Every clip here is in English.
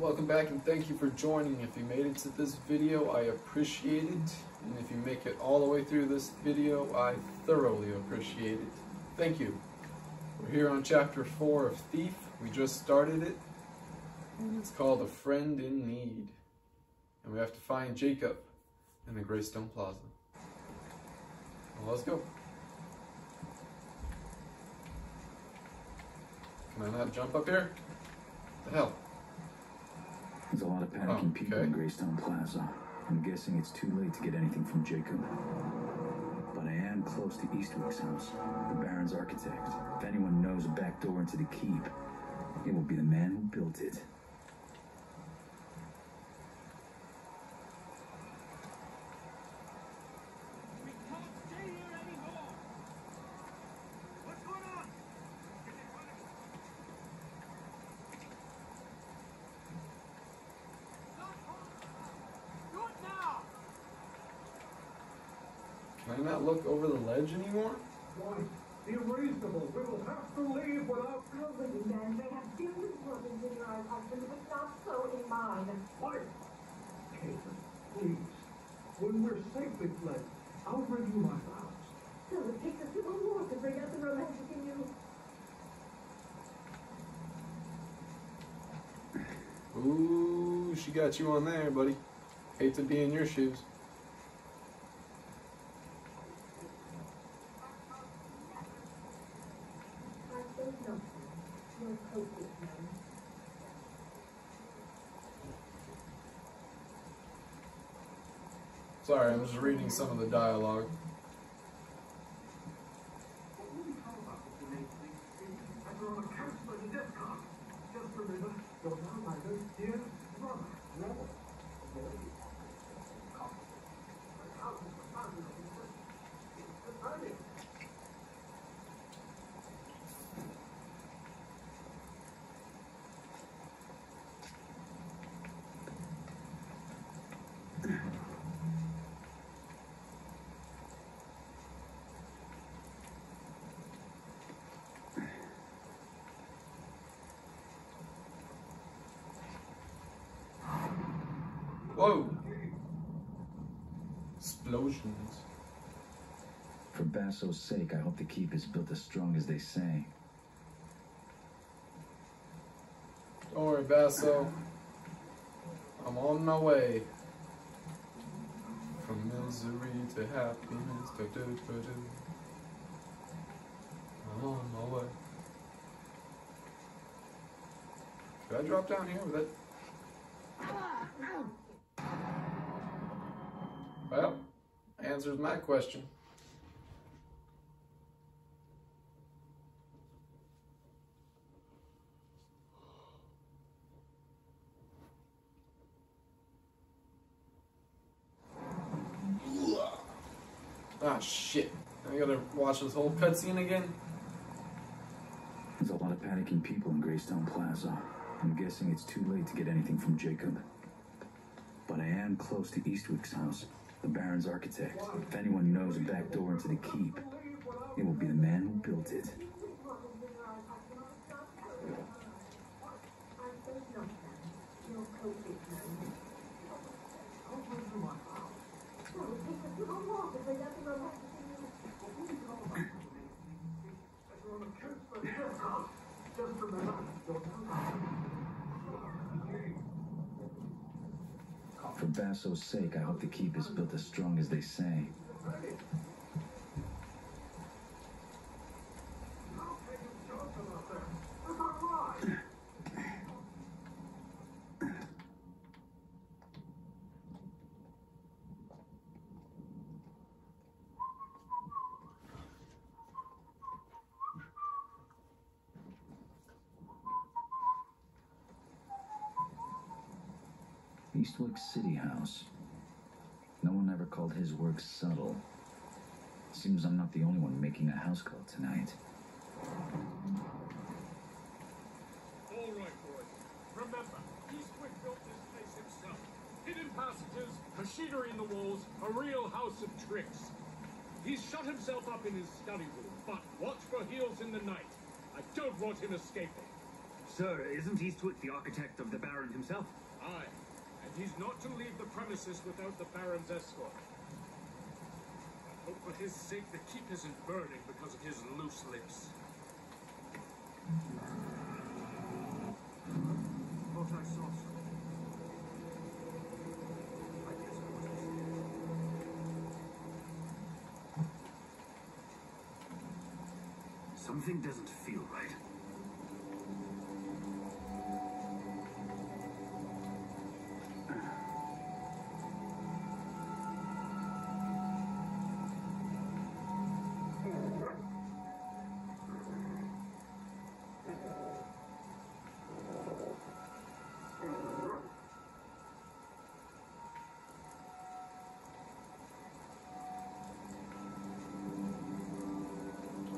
Welcome back and thank you for joining. If you made it to this video, I appreciate it. And if you make it all the way through this video, I thoroughly appreciate it. Thank you. We're here on chapter 4 of Thief. We just started it. And it's called A Friend in Need. And we have to find Jacob in the Greystone Plaza. Well, let's go. Can I not jump up here? The hell? There's a lot of panicking Oh, people okay. in Greystone Plaza. I'm guessing it's too late to get anything from Jacob. But I am close to Eastwick's house, the Baron's architect. If anyone knows a back door into the keep, it will be the man who built it. Over the anymore? Why, be reasonable. We will have to leave without. How many they may have different motives in your eyes, husband, but not so in mine. Why? Caitlin, please. When we're safely fled, I'll bring you my vows. So it takes a civil war to bring out the romantic in you. Ooh, she got you on there, buddy. Hate to be in your shoes. I say nothing. No copious men. I'm just reading some of the dialogue. What will we talk about with the name, please? After all, cancel the death card. Just remember, you're now neither dear brother nor lady. Come. The house is the family of the It's the family. Whoa! Explosions. For Basso's sake, I hope the keep is built as strong as they say. Don't worry, Basso. I'm on my way. From misery to happiness. Do, do, do, do. I'm on my way. Should I drop down here with it? Well, answers my question. Ah, shit. I gotta watch this whole cutscene again? There's a lot of panicking people in Greystone Plaza. I'm guessing it's too late to get anything from Jacob. But I am close to Eastwick's house, the Baron's architect. If anyone knows a back door into the keep, it will be the man who built it. For Basso's sake, I hope the keep is built as strong as they say. I'll take a Johnson out there. That's not right. Eastwick City House. No one ever called his work subtle. Seems I'm not the only one making a house call tonight. All right, boys. Remember, Eastwick built this place himself. Hidden passages, machinery in the walls, a real house of tricks. He's shut himself up in his study room, but watch for heels in the night. I don't want him escaping. Sir, isn't Eastwick the architect of the Baron himself? Aye, and he's not to leave the premises without the Baron's escort. I hope for his sake the keep isn't burning because of his loose lips. Thought I saw something. Something doesn't feel right.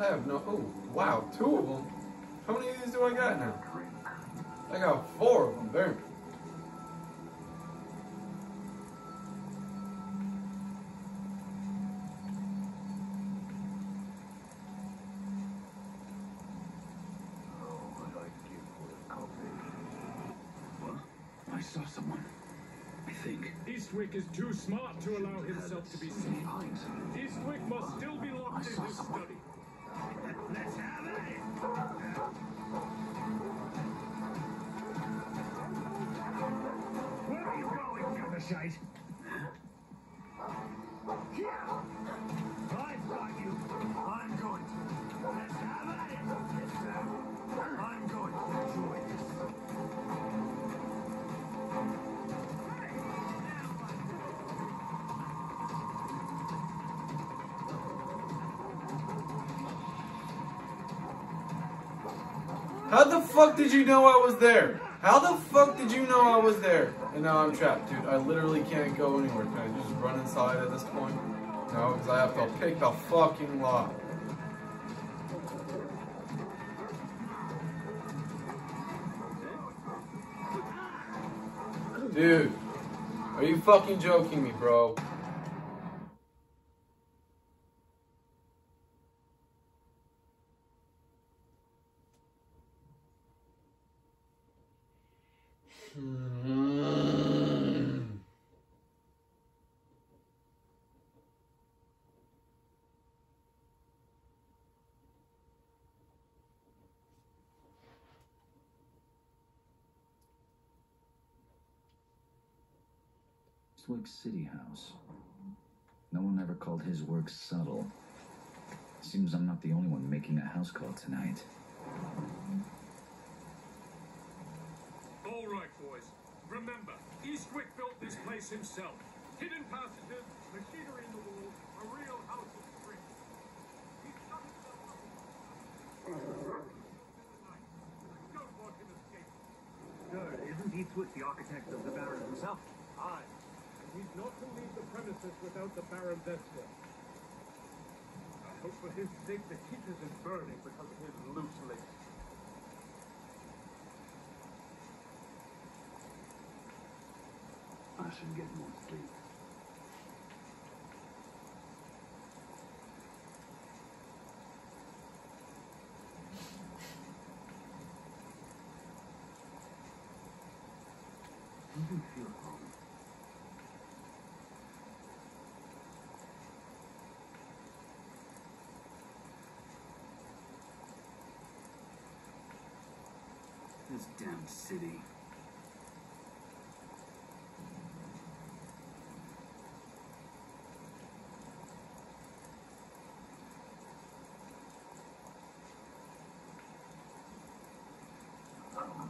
I have no. Oh, wow, two of them. How many of these do I got now? I got four of them. Damn. Well, oh, I saw someone. I think. Eastwick is too smart to allow himself to be seen. Eastwick must still be locked in his study. Where are you going? Here! Fuck did you know I was there? How the fuck did you know I was there? And now I'm trapped, dude. I literally can't go anywhere. Can I just run inside at this point? No, because I have to pick the fucking lock. Dude, are you fucking joking me, bro? Eastwick City House. No one ever called his work subtle. Seems I'm not the only one making a house call tonight. All right, boys. Remember, Eastwick built this place himself. Hidden passages, machinery in the walls, a real house of tricks. He shut himself up in the night. I don't want him escaping. Sir, isn't Eastwick the architect of the Baron himself? Aye, and he's not to leave the premises without the Baron's escort. I hope for his sake the keep isn't burning because of his loose lips. I should get more sleep. Doesn't feel home. This damn city.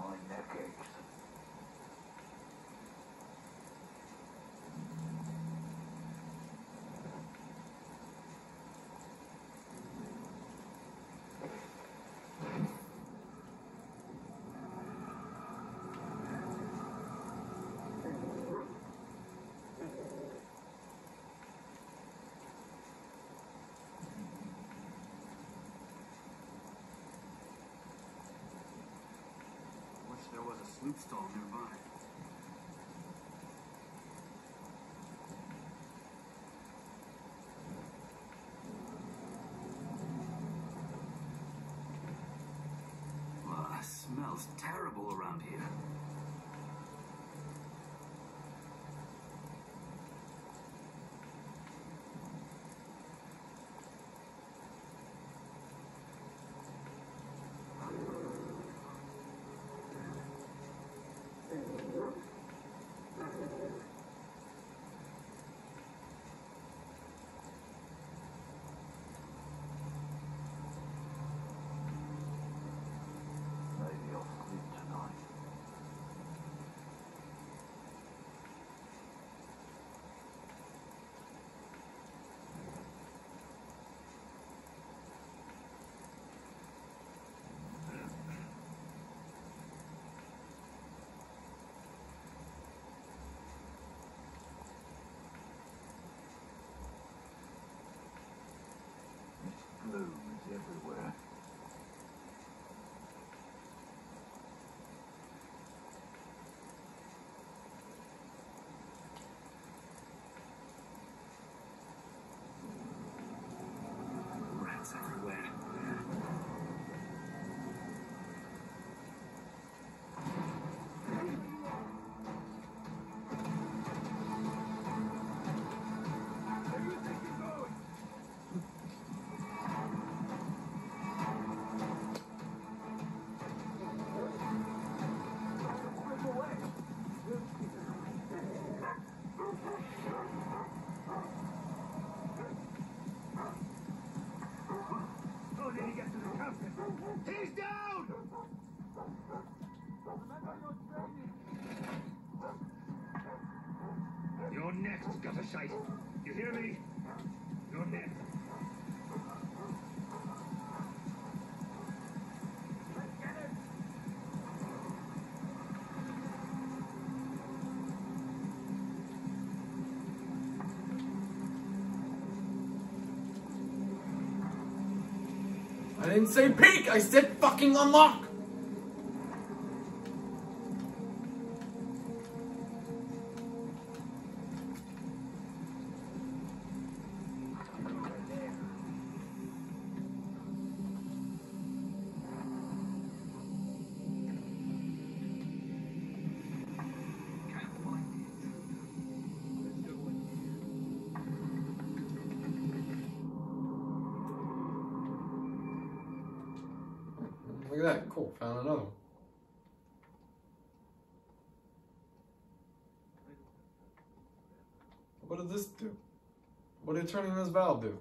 My neck aches. Wish there was a sloop stall nearby. Ah, smells terrible. Booze everywhere. Next, gutter shite. You hear me? You're next. I didn't say peek, I said fucking unlock! Turning this valve do?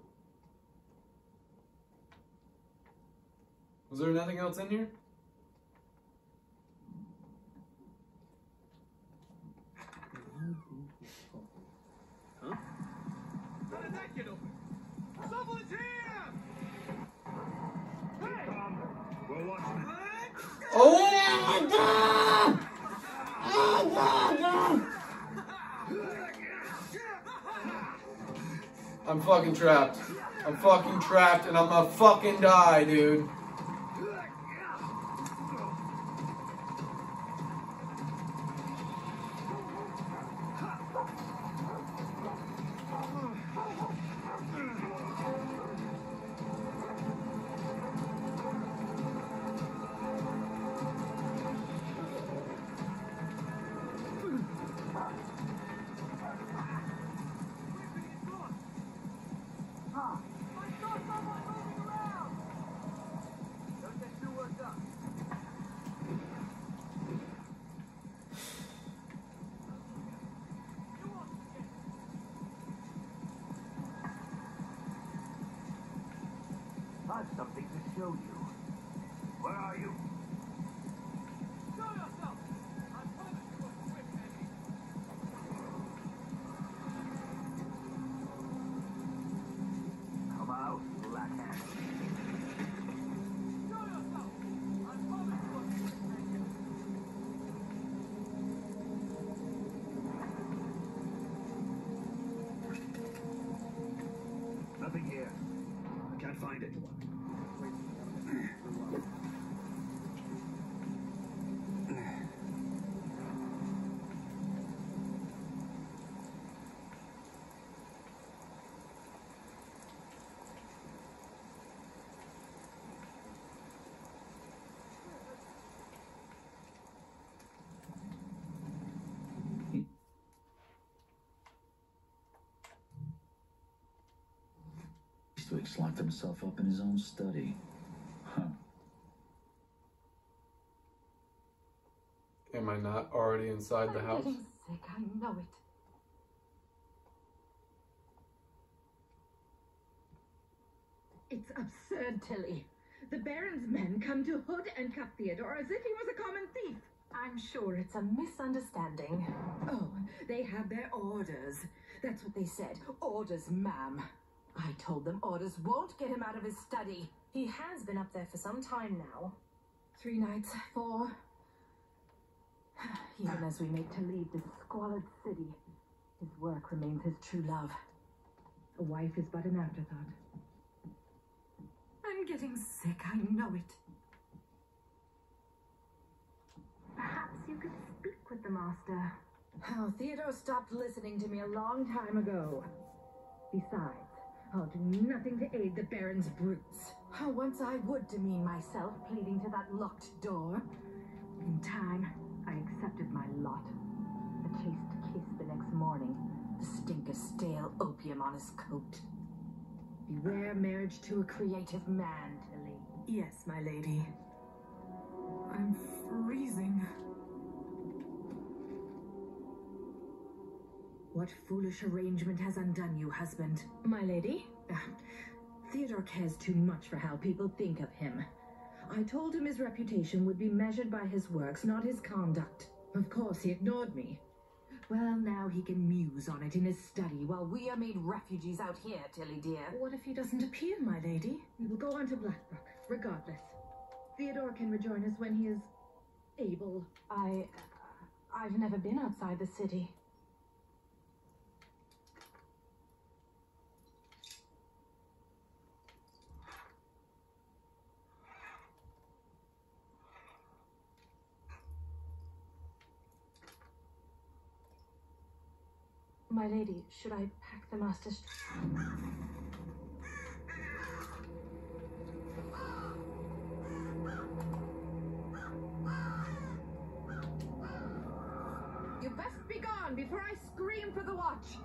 Was there nothing else in here? Trapped. I'm fucking trapped and I'm gonna fucking die, dude. Show Eastwick's locked himself up in his own study. Huh. Am I not already inside the I'm house? getting sick, I know it. It's absurd, Tilly. The Baron's men come to hood and cut Theodore as if he was a common thief. I'm sure it's a misunderstanding. Oh, they have their orders. That's what they said. Orders, ma'am. I told them orders won't get him out of his study. He has been up there for some time now. Three nights, four. Even as we make to leave this squalid city, his work remains his true love. A wife is but an afterthought. I'm getting sick, I know it. Perhaps you could speak with the master. Oh, Theodore stopped listening to me a long time ago. Besides, I'll do nothing to aid the Baron's brutes. Oh, once I would demean myself, pleading to that locked door. In time, I accepted my lot. A chaste kiss the next morning, the stink of stale opium on his coat. Beware marriage to a creative man, Tilly. Yes, my lady. I'm freezing. What foolish arrangement has undone you, husband? My lady? Ah, Theodore cares too much for how people think of him. I told him his reputation would be measured by his works, not his conduct. Of course, he ignored me. Well, now he can muse on it in his study while we are made refugees out here, Tilly dear. What if he doesn't appear, my lady? We will go on to Blackbrook, regardless. Theodore can rejoin us when he is able. I. I've never been outside the city. My lady, should I pack the master's. You best be gone before I scream for the watch.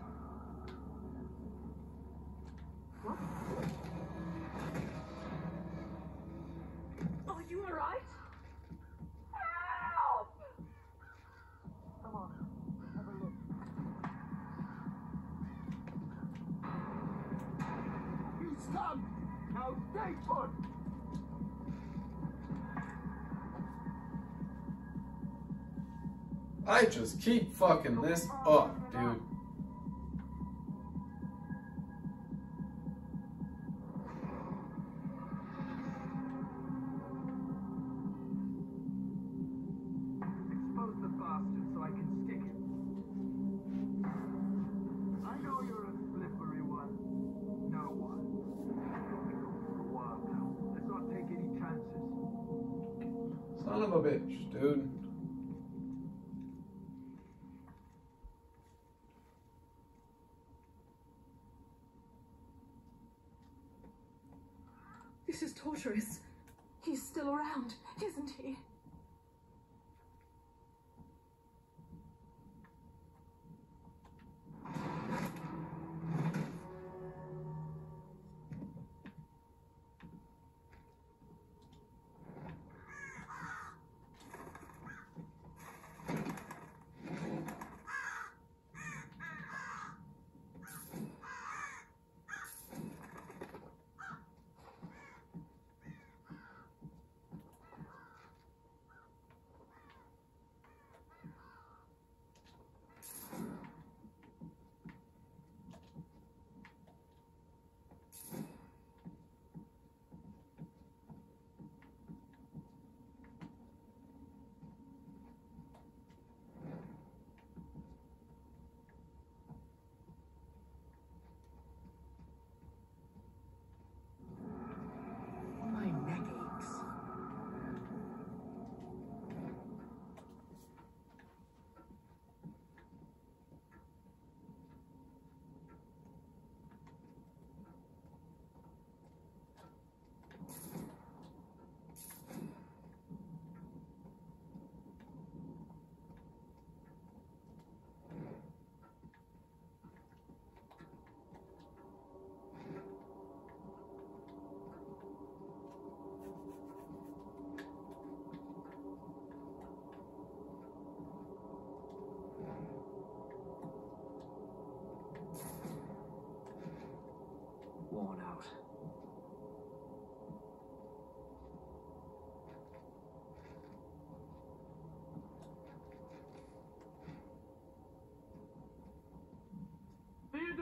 I just keep fucking this up, dude.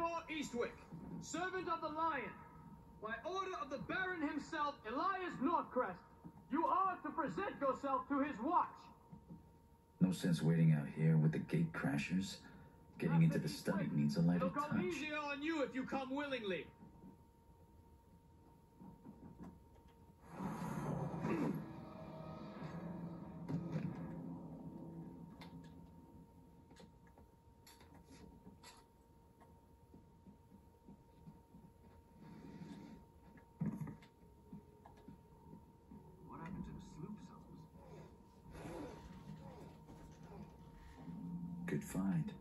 Theodore Eastwick, servant of the Lion, by order of the Baron himself, Elias Northcrest, you are to present yourself to his watch. No sense waiting out here with the gate crashers. Getting into the study needs a lighter touch. It'll go touch. easier on you if you come willingly. could find.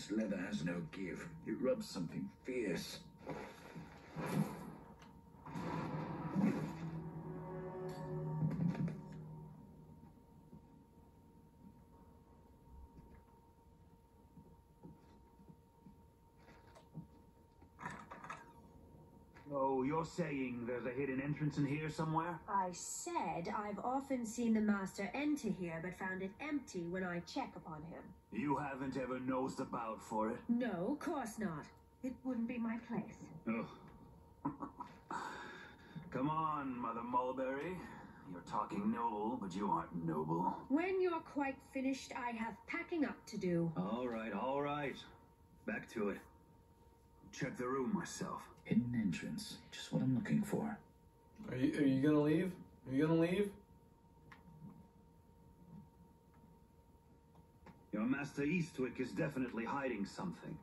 This leather has no give. It rubs something fierce. You're saying there's a hidden entrance in here somewhere? I said I've often seen the master enter here, but found it empty when I check upon him. You haven't ever nosed about for it? No, of course not. It wouldn't be my place. Oh. Come on, Mother Mulberry. You're talking noble, but you aren't noble. When you're quite finished, I have packing up to do. All right, all right. Back to it. Check the room myself. Hidden entrance. Just what I'm looking for. Are you are you gonna leave? Are you gonna leave? Your Master Eastwick is definitely hiding something.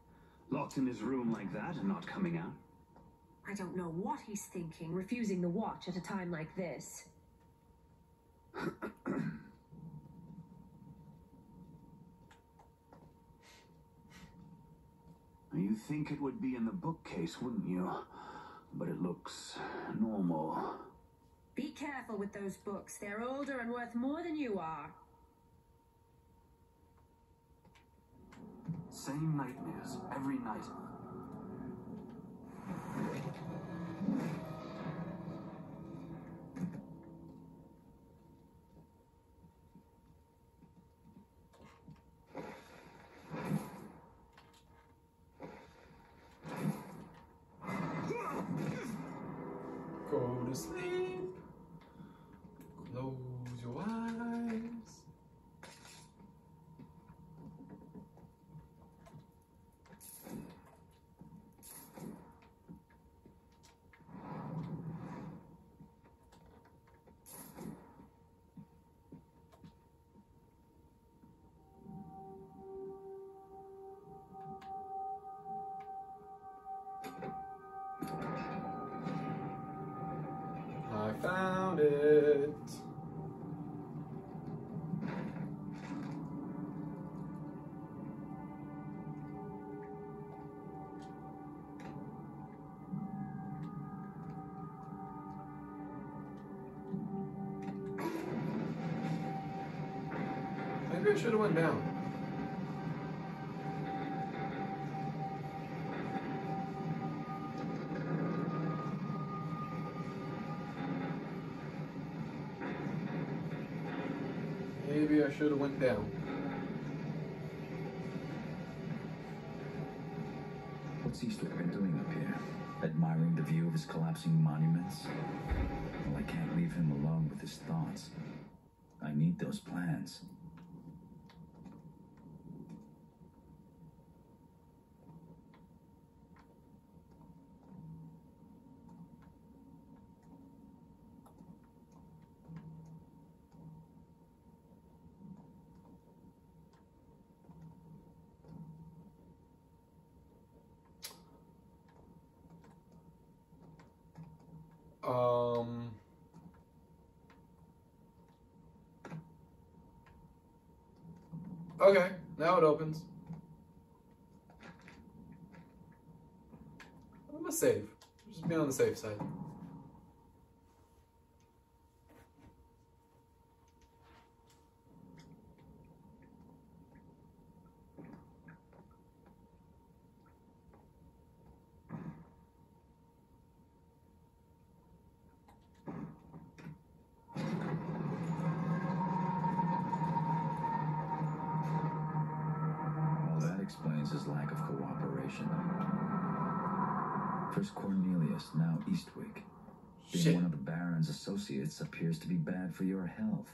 Locked in his room like that and not coming out. I don't know what he's thinking, refusing the watch at a time like this. You think it would be in the bookcase, wouldn't you? But it looks normal. Be careful with those books. They're older and worth more than you are. Same nightmares every night. Maybe I should have went down. Maybe I should have went down. What's been doing up here? Admiring the view of his collapsing monuments? Well, I can't leave him alone with his thoughts. I need those plans. Okay, now it opens. I'm gonna save. Just be on the safe side. Well, that explains his lack of cooperation. First Cornelius, now Eastwick. Being Shit. one of the Baron's associates appears to be bad for your health.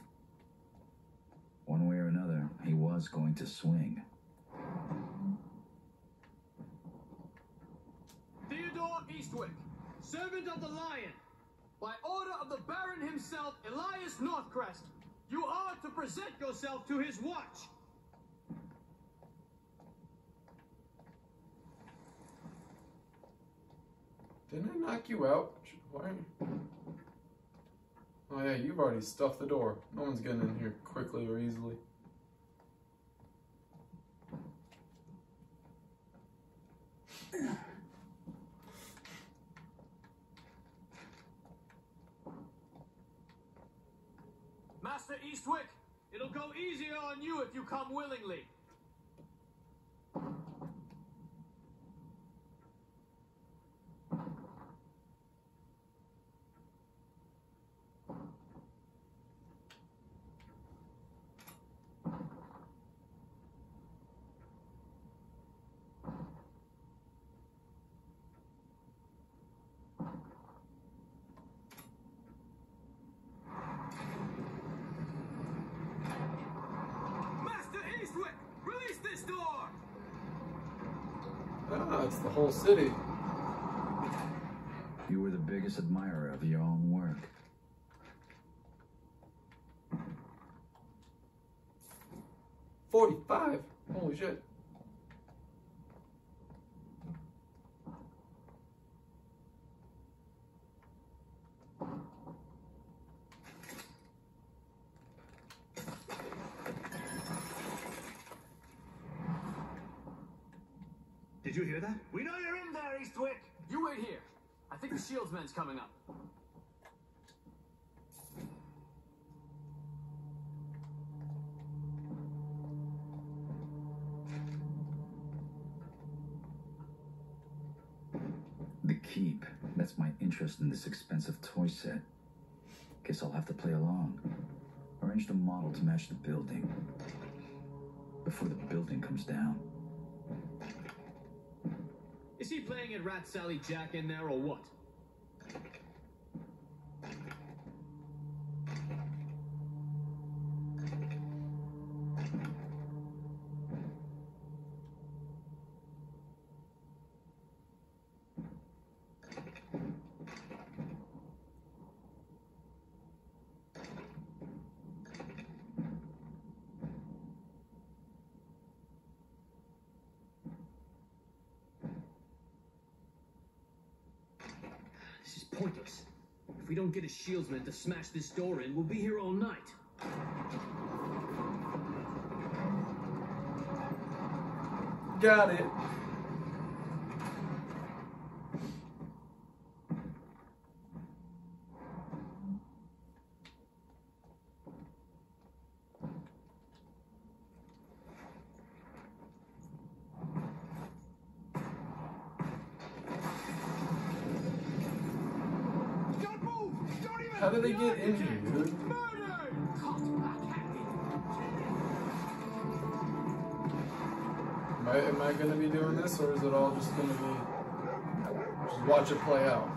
One way or another, he was going to swing. Theodore Eastwick, servant of the Lion, by order of the Baron himself, Elias Northcrest, you are to present yourself to his watch. Didn't I knock you out? Why? Oh yeah, you've already stuffed the door. No one's getting in here quickly or easily. Master Eastwick, it'll go easier on you if you come willingly. Master Eastwick, release this door! Ah, it's the whole city. You were the biggest admirer of your own work. Forty-five. Holy shit. Did you hear that? We know you're in there, Eastwick. You wait here. I think the Shieldsman's coming up. Keep. That's my interest in this expensive toy set. Guess I'll have to play along. Arrange the model to match the building. Before the building comes down. Is he playing at Rat Sally Jack in there or what? This is pointless. If we get a shieldsman to smash this door in, we'll be here all night. Got it. Am I, am I gonna be doing this, or is it all just gonna be just watch it play out?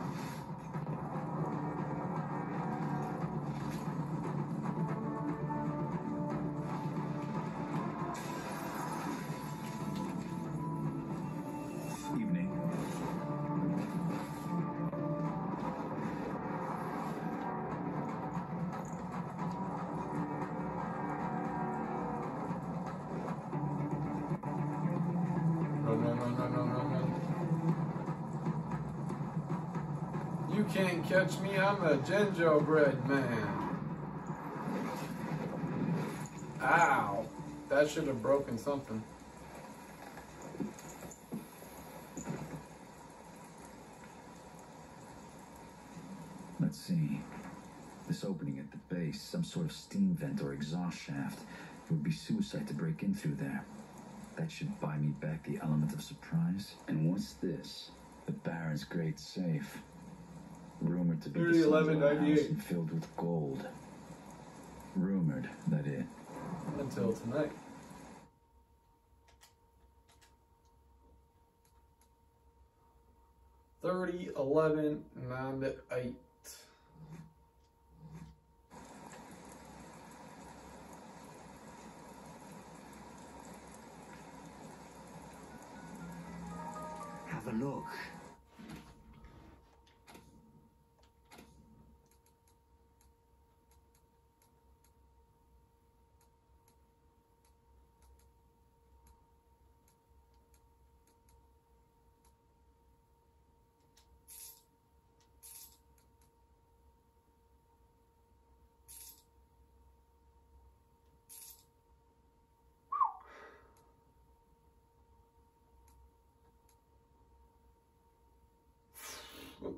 I'm a gingerbread man. Ow. That should have broken something. Let's see. This opening at the base, some sort of steam vent or exhaust shaft. It would be suicide to break in through there. That should buy me back the element of surprise. And what's this? The Baron's great safe rumored to be 30, 11, filled with gold. Rumored, that is. Until tonight. Thirty, eleven, nine eight. Have a look.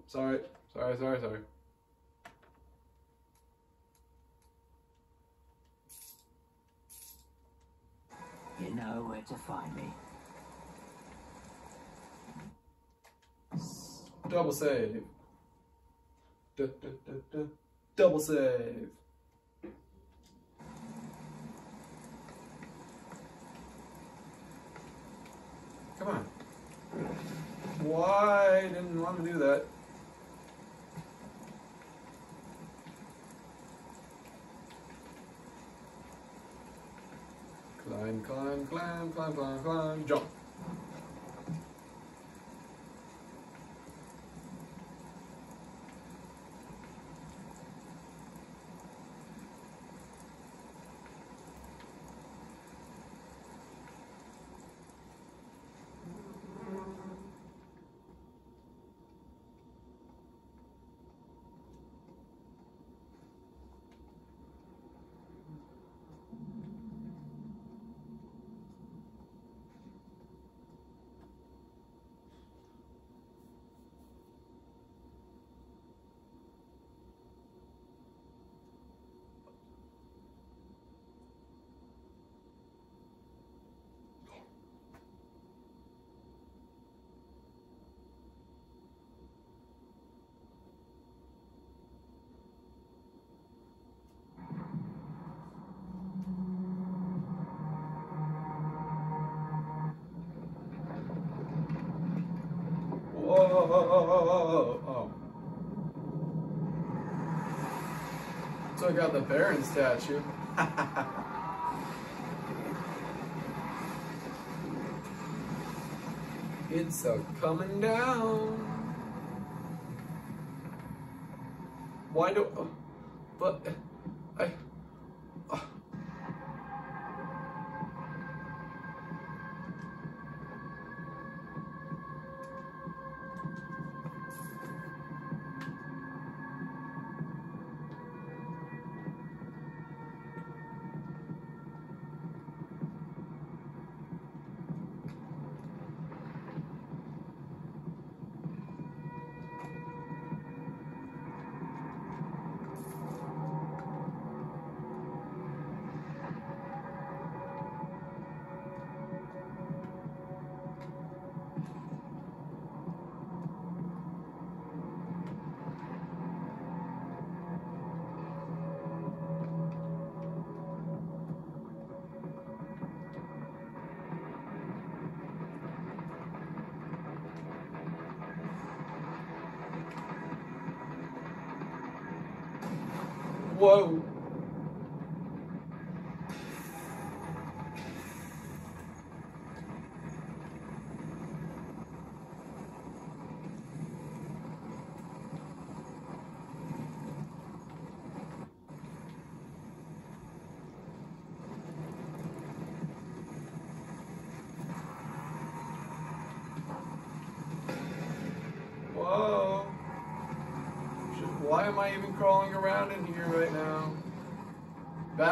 Sorry, sorry, sorry, sorry. You know where to find me. Double save. Du- du- du-. Double save. Come on. Why didn't want to do that? Climb, climb, climb, climb, climb, climb, jump. Whoa! Oh. So I got the Baron statue. it's a coming down. Whoa.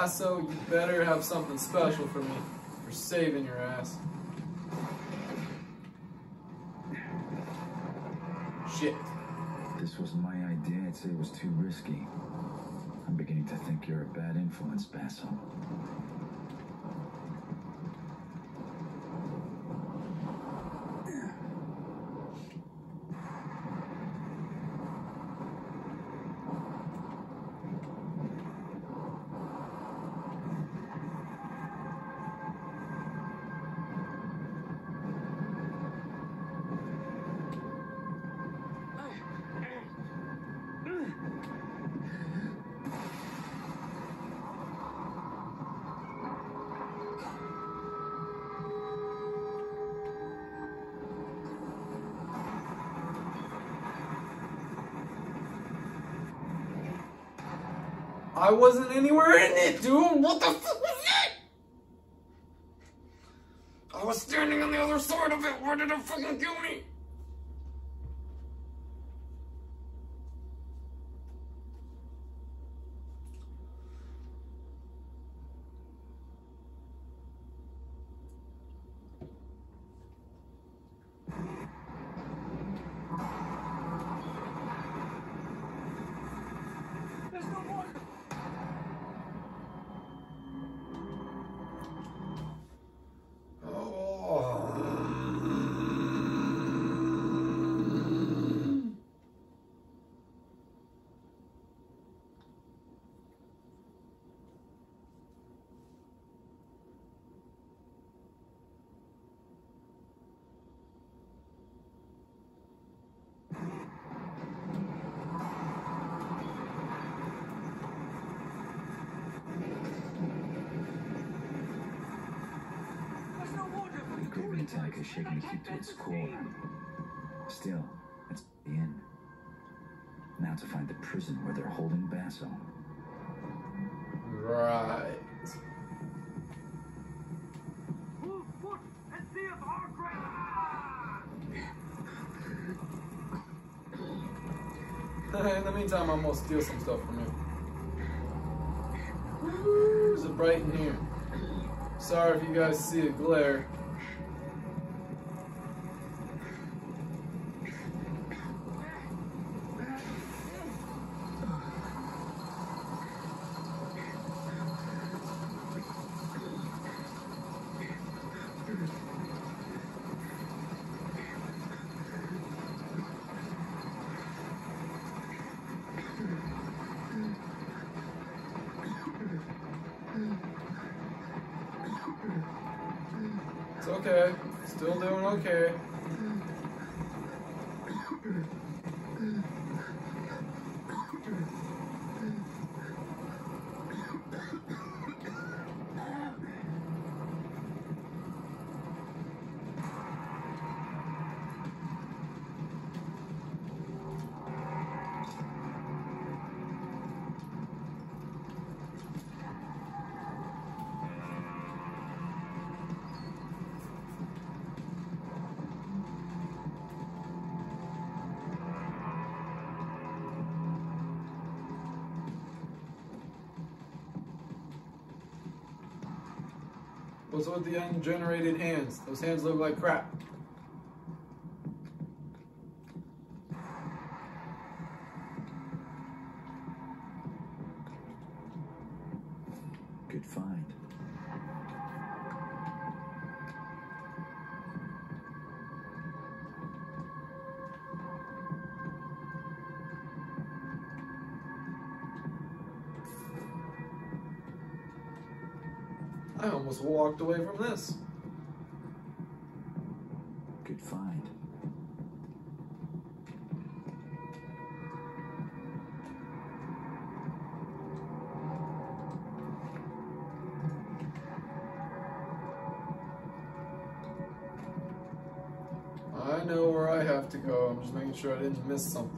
Basso, you better have something special for me for saving your ass. Shit. This was my idea, I'd say it was too risky. I'm beginning to think you're a bad influence, Basso. I wasn't anywhere in it, dude. What the fuck was it? I was standing on the other side of it. Why did it fucking kill me? There's no more. There's no water. The Graven attack is shaking the keep to its core. Still, it's the end. Now to find the prison where they're holding Basso. Right. Move foot and see if our great. In the meantime, I'm gonna steal some stuff from you. Ooh, Is it bright in here? Sorry if you guys see a glare. What's with the ungenerated hands? Those hands look like crap. Walked away from this. Good find. I know where I have to go. I'm just making sure I didn't miss something.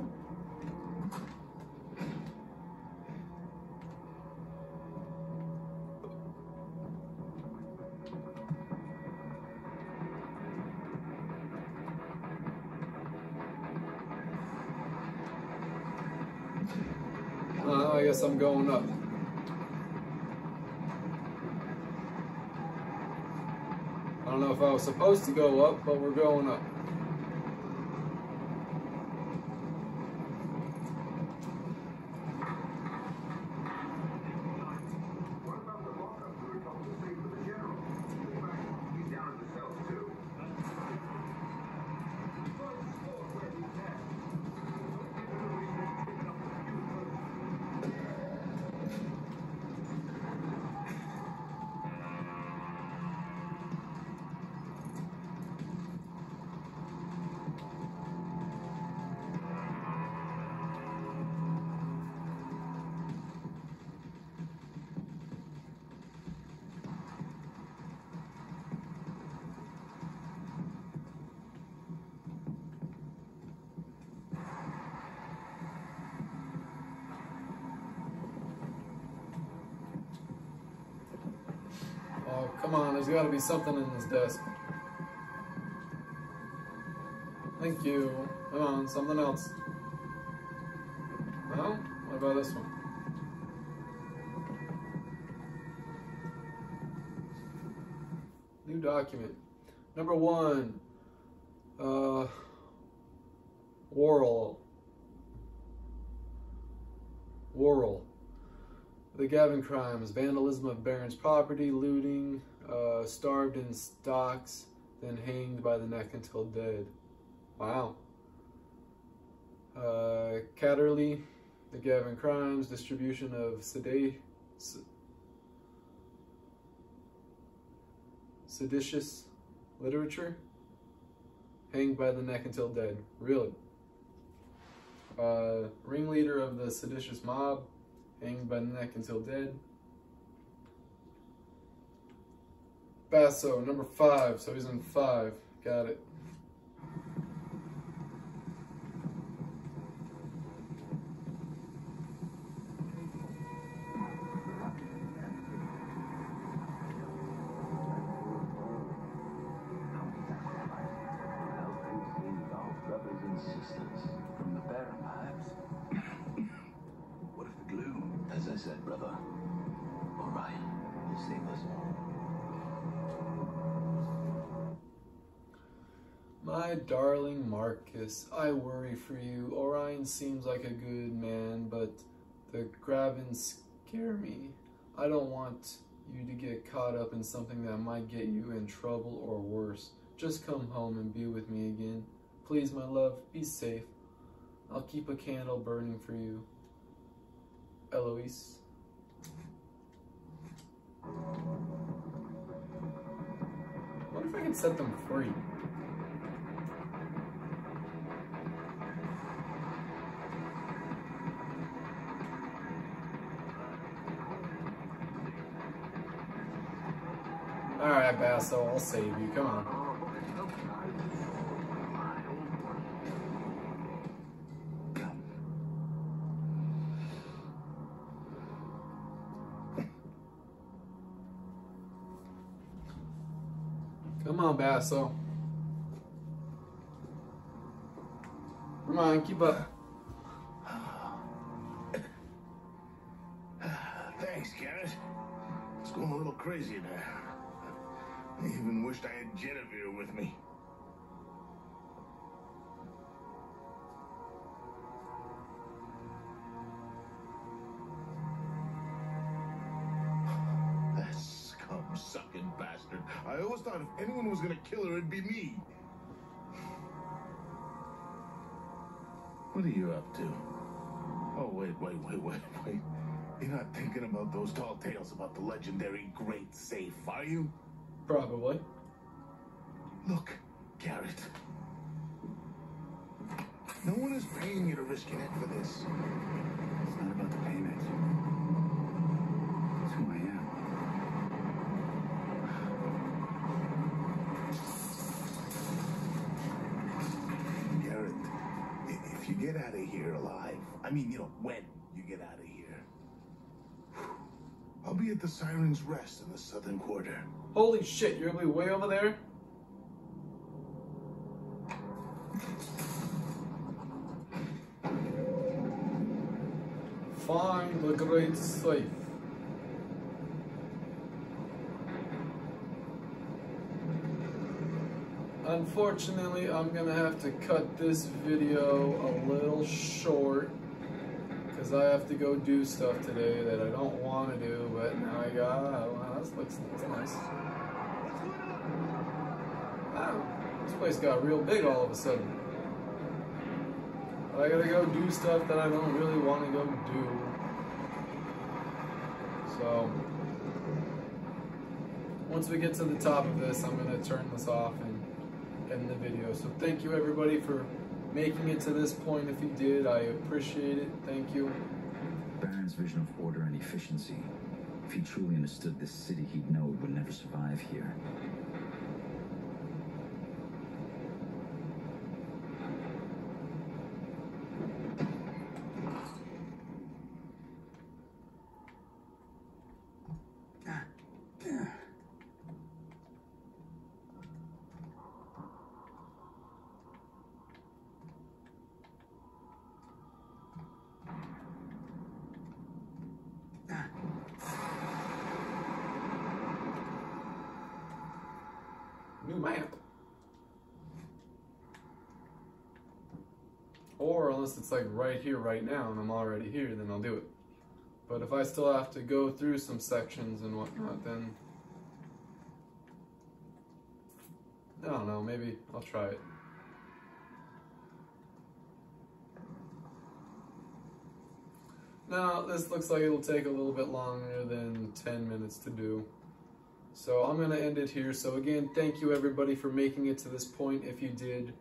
Guess I'm going up. I don't know if I was supposed to go up, but we're going up. There's gotta be something in this desk. Thank you. Come on, something else. No? What about this one? New document. Number one. Uh, Worrell. Worrell. The Graven crimes, vandalism of Baron's property, looting, uh, starved in stocks, then hanged by the neck until dead. Wow. Uh, Catterley, the Graven crimes, distribution of sedate, seditious literature, hanged by the neck until dead. Really? Uh, ringleader of the seditious mob, hanged by the neck until dead. Basso, number five, so he's in five. Got it. I worry for you. Orion seems like a good man, but the Gravens scare me. I don't want you to get caught up in something that might get you in trouble or worse. Just come home and be with me again. Please, my love, be safe. I'll keep a candle burning for you. Eloise. What if I can set them free? Basso, I'll save you. Come on. Come on, Basso. Come on, keep up. With me. That scum-sucking bastard. I always thought if anyone was gonna kill her, it'd be me. What are you up to? Oh, wait, wait, wait, wait, wait. You're not thinking about those tall tales about the legendary Great Safe, are you? Probably. Look, Garrett. No one is paying you to risk your neck for this. It's not about the payment. It's who I am. Garrett, if you get out of here alive, I mean, you know, when you get out of here, I'll be at the Siren's Rest in the Southern Quarter. Holy shit, you're gonna be way over there? Find the great safe. Unfortunately, I'm gonna have to cut this video a little short because I have to go do stuff today that I don't want to do, but now I got, wow, this looks that's nice. Wow, this place got real big all of a sudden. I gotta go do stuff that I don't really want to go do. So, once we get to the top of this, I'm gonna turn this off and end the video. So thank you everybody for making it to this point. If you did, I appreciate it. Thank you. Baron's vision of order and efficiency. If he truly understood this city, he'd know it would never survive here. It's like right here, right now, and I'm already here, then I'll do it. But if I still have to go through some sections and whatnot, mm-hmm. then I don't know, maybe I'll try it. Now, this looks like it'll take a little bit longer than 10 minutes to do. So I'm going to end it here. So again, thank you everybody for making it to this point if you did.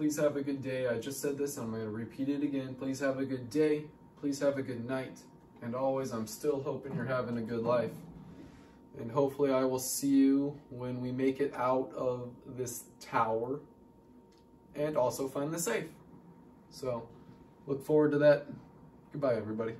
Please have a good day. I just said this, and I'm going to repeat it again. Please have a good day. Please have a good night. And always, I'm still hoping you're having a good life. And hopefully I will see you when we make it out of this tower and also find the safe. So look forward to that. Goodbye, everybody.